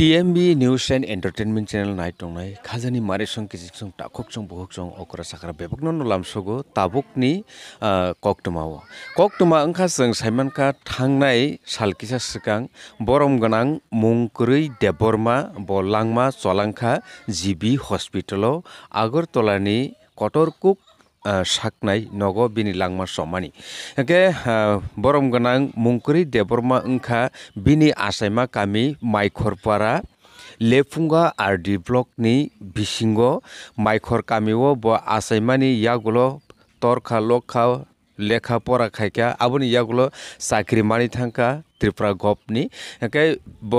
TMB news and entertainment channel নাই টংনাই খাজানি মাৰে চং কিজিক চং টাকক চং বহক চং অকৰা চাকৰা বেবক নলাম চগ টাবুকনি কক টুমাও কক টুমা অংখা চং চাইমানকা থাংনাই চালকিচা চিকাং বৰম গনাং মুংকৰৈ দেৱৰমা বলাংমা চলাংখা জিবি হস্পিটেলৰ কটৰকুক saknai nogo bini langma somani hingke borom ganang mungkuri deborma wngkha bini asaima kami maikhorpara লেফুঙ্গা আর ডি ব্লকনি বিসিঙ্গ মাইখর কামিও, ব আসাইমানি, ইয়াগুলো, তরখা লক্ষা লেখা, পড়া, খাইকা, আবনি ইয়াগুলো, চাকরি, মানি, থাকা, ত্রিপুরা গভনি একে, ব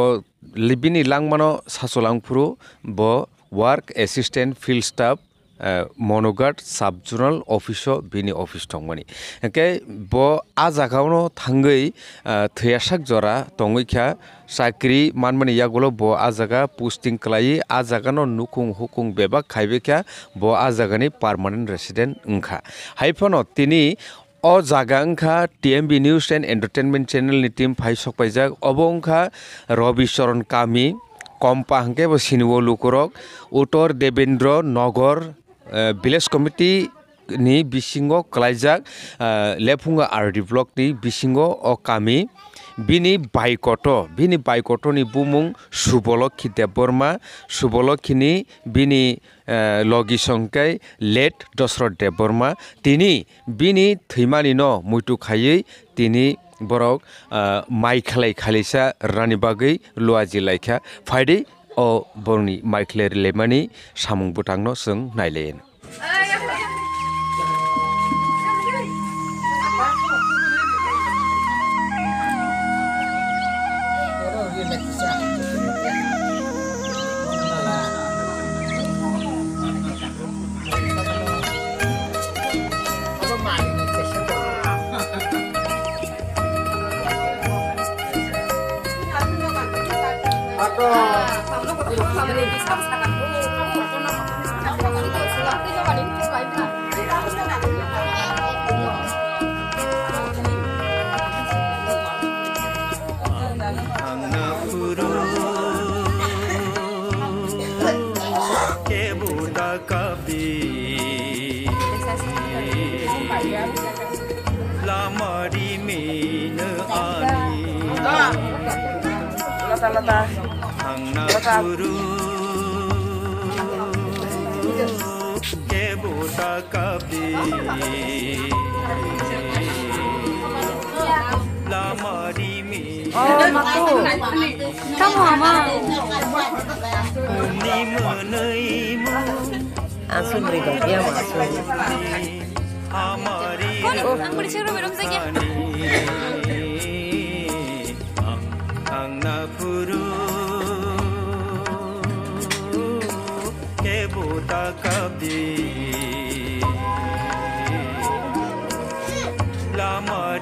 লিবিনি লাংমানো, সাসলাংফুরু, ব ওয়ার্ক অ্যাসিস্ট্যান্ট, ফিল্ড স্টাফ मन'गार्ड साब जुनाल अफिसो बिनि अफिस दंमोन ओंखाय ब आ जागावनो थाङै थैयासाक जरा दङैखा साख्रि मानमानि यागोलो ब आ जागा पोस्टिं खालायो आ जागानो नुखुं हुखुं बेबा खायबेखा ब आ जागानि पारमानेन्ट रेसिडेन्ट ओंखा हायफानो तिनि अ जागा ओंखा टिएमबि निउज एन्ड एन्टारटेनमेन्ट चेनेलनि टिम फाइ सकपाइजाक अब ओंखा रबिचरन कामि কম্পা হাঁকে বা সিনিও লুকুরক উত্তর দেবেন্দ্র নগর भिलेज कमिटि नि बिसिङाव खालायजाक लेफुङा आरडि ब्लकनि बिसिङाव अ कामि बिनि बायकट बिनि बायकटनि बुमुं सुबलखि देबबर्मा सुबलखिनि बिनि লগि संकै लेट दशरथ देबबर्मा तिनि बिनि थैमानि न मुइटु खायै तिनि বরক মাই খেলাই খালিসা রানী বাগৈ লোয়া জিলাইখা ফাইডে o borni maikler lemani samung butangno sung nailen ani lata lata. Hangna guru ke bota kabi lamari me oh maku kamu mama ni asun amari oh ang la mar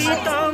知道。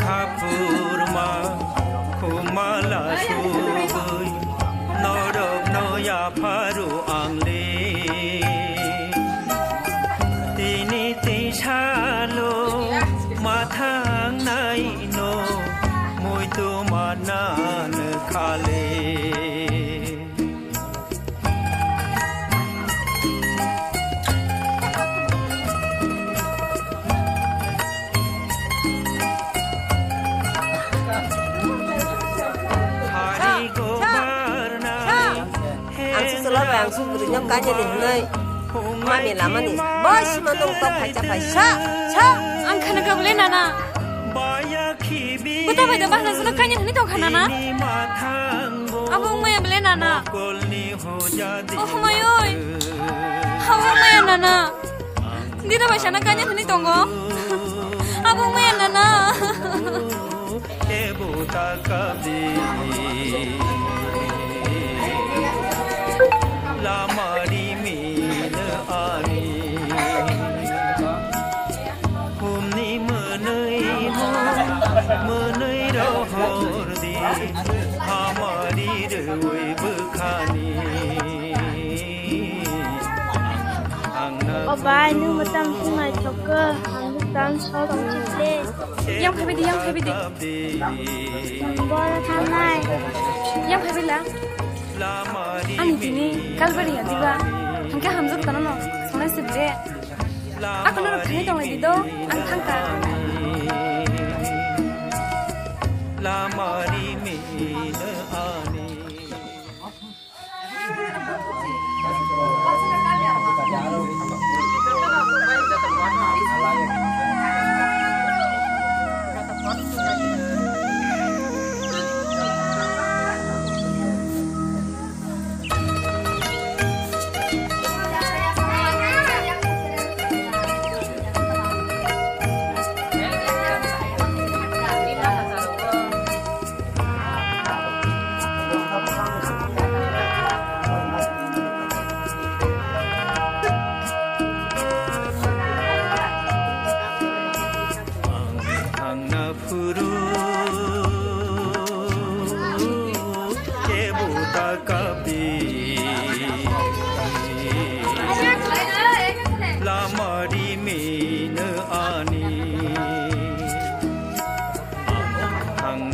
ঠাকুর মা খুমালা সুই নরব নয়া ফারুক। 작년까지는 너희 맘이 나만이 멋있만 농떡 발자 발샤 차안 가는 거 볼래 나나 Buta pada bahasa sedekannya ini tau kan nana? Abang maya beli nana. Oh mayoy, abang maya nana. Di tau bahasa nakannya ini tonggo. Abang maya nana. Thank you. Ke buta kabi lamari min ani humni manai mo manai ro hor di hamari re oi bukhani Bye nu matam sungai choke ang tan so dong chiple Yang khabi di yang khabi di. bor thanai Yang khabi la. Ani dini kalbari ya diba. Hanka hamzuk tanano sona sebje. Aku nuru kane lagi do an hanka.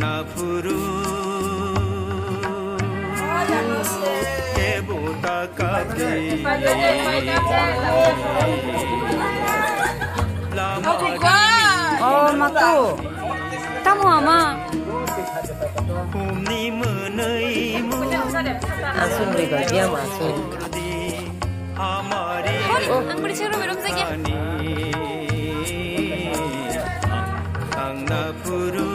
না ফুরু। দেবতা কাঁদে ও মাতো। তামো আমা। হুমনি মনই মু। আসুন রে গিয়া মা আসুন আমারে আঙ্গুড়ি ছেড়ো মেরম জায়গা পুরু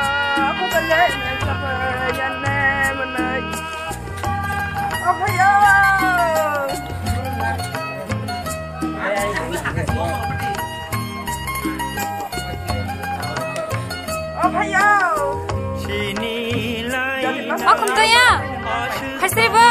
nó kia ta có Ờ, mình này, ờ, bây giờ Bữa rơ, có phải là nè, sắp rồi, nhà nè, mình ơi Ờ, bây giờ Ờ, bây giờ Sini lai Oh, kum to ya. Hasri ba?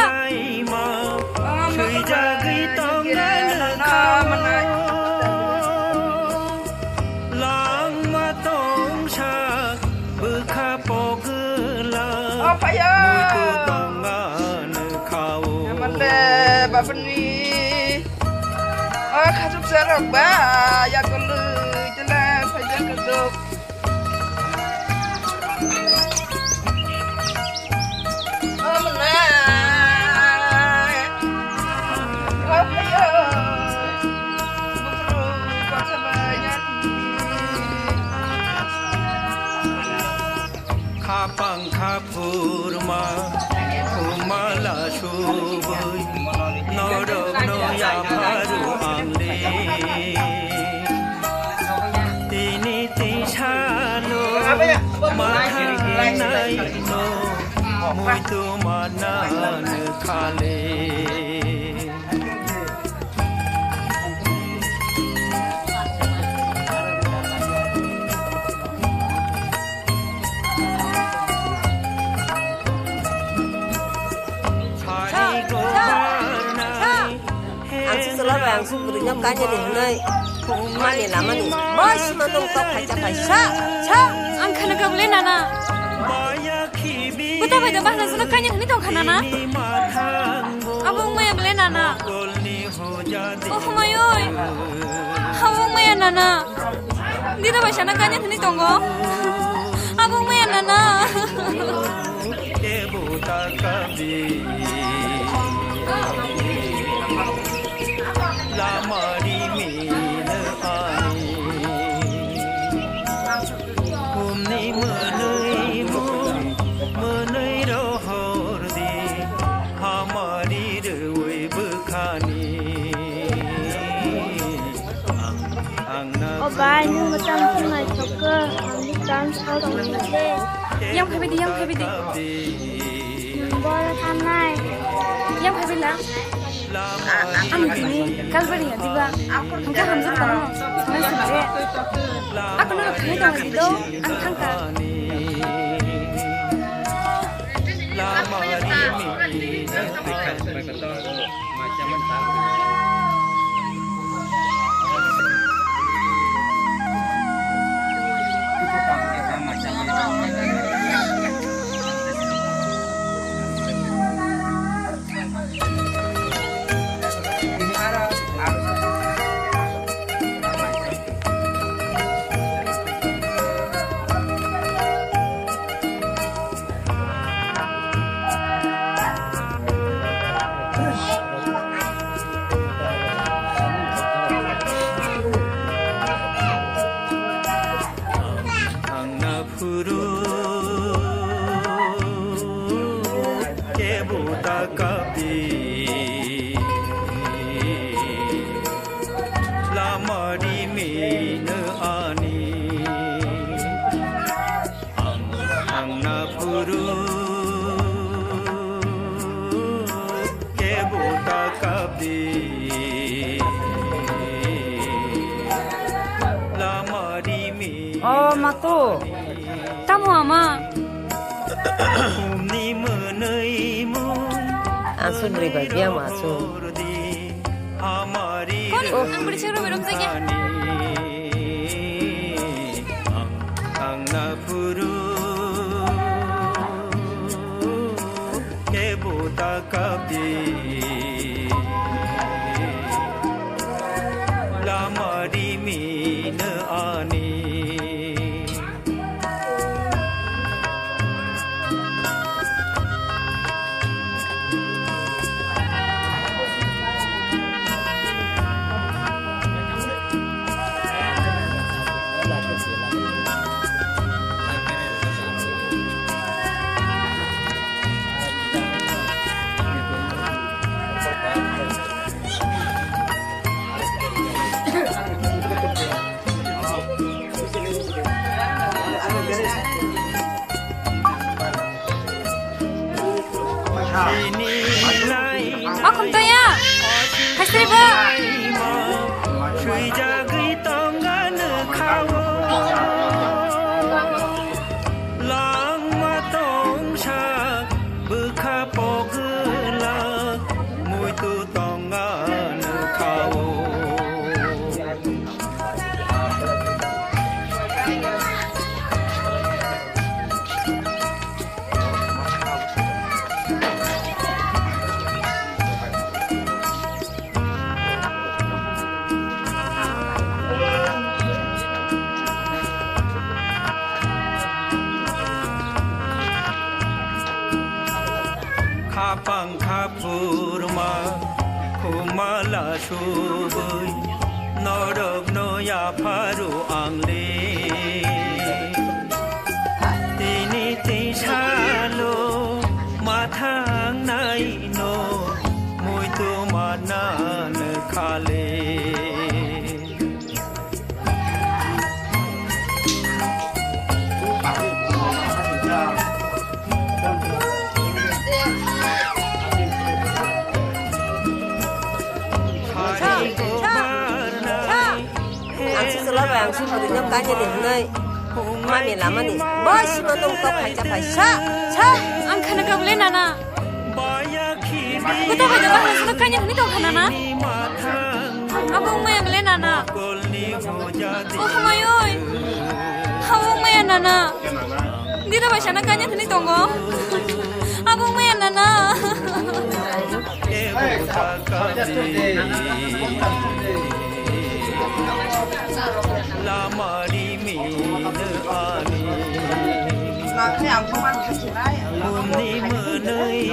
serabaya kulu jelas saja kedok Kapang kapurma, kumala shubhai. ai no muito mana ne khale Ang sumber nyam kanya nih nai mani lama nih bos manung tok kaca kaca sa sa angkana kamu nana betapa jemah senang kanya ini tau kanana abu mau yang beli nana? Oh mayoy abu mau yang nana ini tau bahasa nak kanya ini tau mau yang nana bai nhưng mà tâm khi mà chọc cơ à, còn đi tắm sau thì mình sẽ nhâm khai bên đi nhâm khai bên đi bò là tham này nhâm khai bên là ăn gì đi? Các bên là gì vậy không các hàm rất lắm nên sửa dễ à con nó được thấy đâu gì đâu. Ăn thăng cả. Hãy subscribe cho kênh Ghiền Mì Gõ Để không bỏ lỡ những video hấp dẫn aku. Kamu ama. Asun ribagi sama Asun. Oh. Ang berceru belum saja. Kebota kapi. जागी तो गन खाओ subuy norok no ya paru angle nyam kanya nih nai mami lama nih bos manung kok kaca pasha cha angkana kau beli nana Kuta kaca pasha sudah kanya nih kau kana na aku mau yang beli nana oh mayoy aku mau nana Dita pasha nak kanya nih aku mau nana la mari min ani hôm nay mơ nơi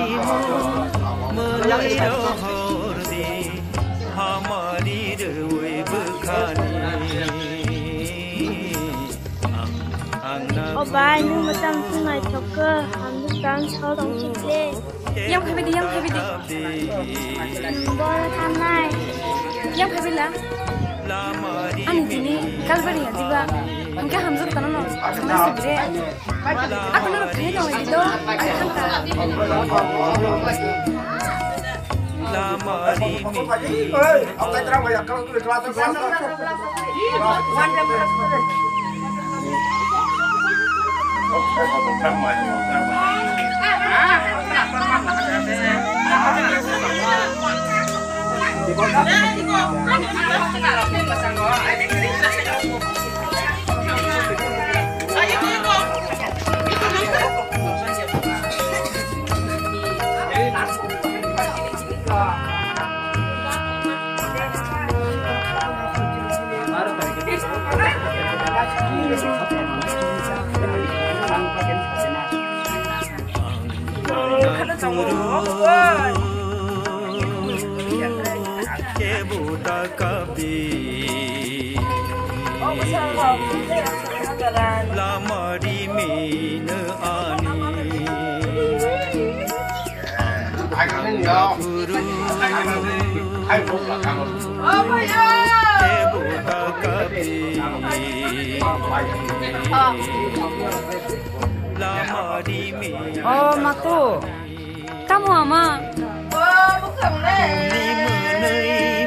mơ nơi đâu hor đi hamari đời bukhani ô bài nhưng mà tâm sinh này cho cơ. Hàm đức tán sau đồng chí lê. Yang khai đi, yang khai đi. Bola vâng, tham này. Yang khai đi lắm. Ani dini kalbari ya ziba. Inka hamzo tanan no asma. Aku nurut kene no jido. Lamari. Aku terang banyak kalau kelas 我们是着歌永 दा कभी लामारी मीन आनी गुरु देवता कभी Oh, Mako. Kamu ama. Oh, bukan. Di mana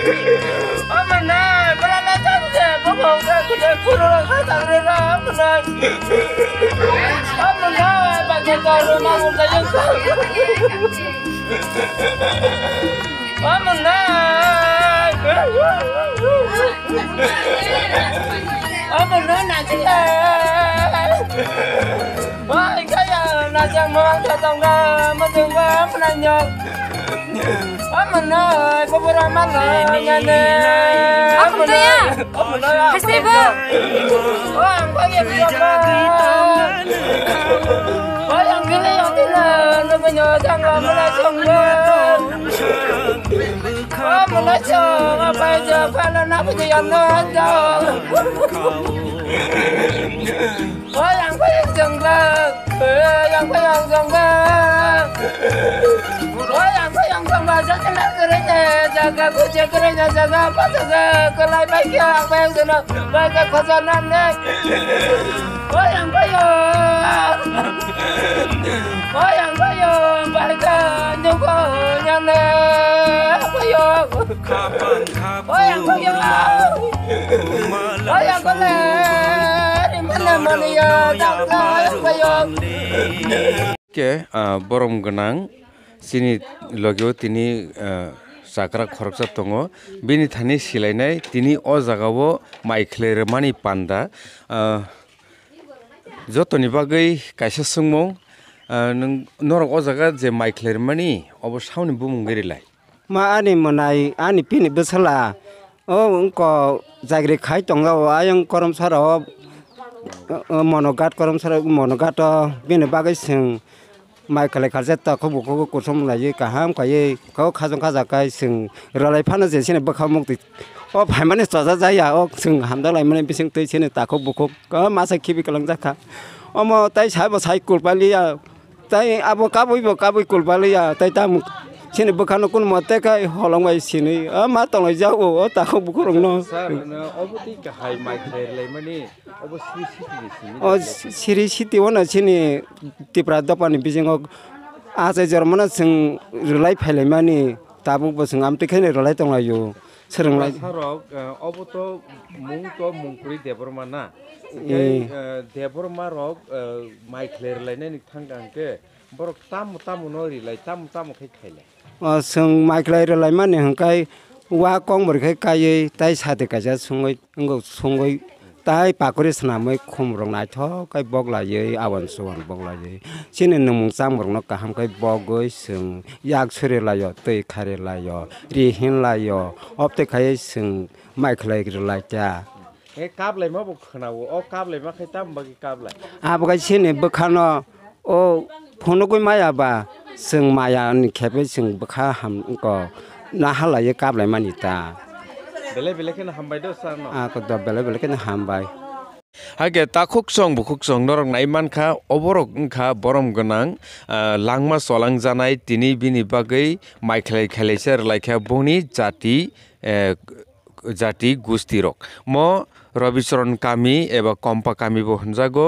어머나 그러나 잠세 보고 그냥 구르러 가다그래라 어머나 어머나 바깥가로 마군다 영상 어머나 어머나 나지야 와 이거야 나장 모한 가정가 모든 거 어머나 역 Amana, Bobora Mana, Nana. Akuntaya. Hasibu. Oh, ang bagay ko naman. Walang gilay ang tinan. Nabanyo, tanga mo na songgan. Amo na siyang, apay siya, pala na po siya na siyang. Walang bagay songgan. Walang bagay songgan. Walang 항상마저는 그러네 자가 구제 그러냐 자가 빠져가 그라이 바이키 악바영서는 마이가 고전났네 고양바요 고양바요 마이가 누구냐네 바요 고양바요 고양바네 리만네 머리야 당사 바요 게 보름 근황 सिनि लगियो तिनी जाग्रा खरकजाब दङ बिनि थानि सिलायनाय तिनी अ जागावो माइख्लेरमानि पान्दा। जतनि बागै कायसा सोंमौ नों नरक अ जागा जे माइख्लेरमानि अब सावनि बुमुंगिरिलाय मा आनि मोनाय आनि पिनि बोसला। ओ अंक जाग्रे खाय दङ आयं आं करम मनगाट करम मनगाट बिनि बागै सों माइ खालाय खारजा ताखौ बखौबो गरसम लायो गाहाम खायो गाव खाजं खाजा गाय जों रालाय फानो जे सेनो बोखा मुक्ति अ फायमाने सजा जाया अ जों हामदा लायमाने बेसें दै सेनो ताखौ बखौ गा मासा खिबि गालां जाखा अम ताइ साबो साइ कुलपालिया ताइ आबो काबैबो काबै कुलपालिया ताइ दा sini bekano kun mate kai holong mai sini a ma tong lai jau o ta ko bu korong no obo ti ka hai mai khair lai mani obo siri siti sini o siri siti ona sini ti prada pani bijing o a sai jarmana sing rulai phale mani tabu bo sing am ti khain rulai tong lai yo sereng lai sarok obo to mung to mungkuri debor mana debor ma rok mai khair lai ne ni thang dang ke borok tamu tamu nori lai tamu tamu khai khai sing maiklai relai mani hangkai wa kong bor khai kai tai sate kaja sungoi ngo sungoi tai pakore snamai khum rong nai tho kai bok la ye awan suwan bok la ye sini numung sang bor no kaham kai bogoi sing yak sure la yo tei khare la yo ri hin la yo opte khai sing maiklai relai cha เฮ้กาบเลยมาบุกขนาดอ๋อกาบเลยมาใครตั้มบักกาบเลย abaga sini bekhano o phono koi maya ba sing maya ni khepe sing bekha ham ko na hala ye kap lai mani ta เบลเบล ซึ่งมายาแคบไปซึ่งบ่ค่าหำก็นาหลายกับหลายมานิตาเบลเบลคนหำไปด้วยซานอ่าก็ดเบลเบลคนหำไปฮากตาคุกซองบุคุกซองนรกไหนมันค่าอบรกค่าบรมกนังลังมาสวังจานายตินีบินิบากยไมเคลเคลเชอร์ไลค์บุนีจัติจัติกุสติรกมอ ৰবিচৰণ কামি এবাৰ কম্পা কামিব সঞ্জাগ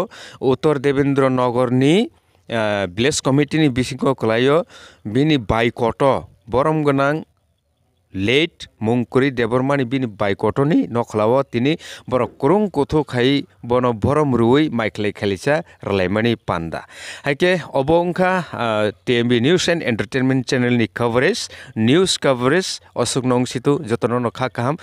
উত্তৰ দেৱেন্দ্ৰ নগৰ নি কামিবো হনজাগো উত্তর দেবেন্দ্র নগরনি ভিলেজ কমিটিনি বিসিংক কলাইও বিনি বাইকট বরম গনাং লেট মুংকুরি দেবরমানি বিনি বাইকটনি নখলাও তিনি বড় কুরুং কুথু খাই বন ভরম রুই মাইখলাই খালিসা রালাইমানি পান্ডা হাইকে অবংখা টিএমবি নিউজ এন্ড এন্টারটেনমেন্ট চ্যানেলনি কভারেজ নিউজ কভারেজ অশোক নং সিতু যতন নখা কাহাম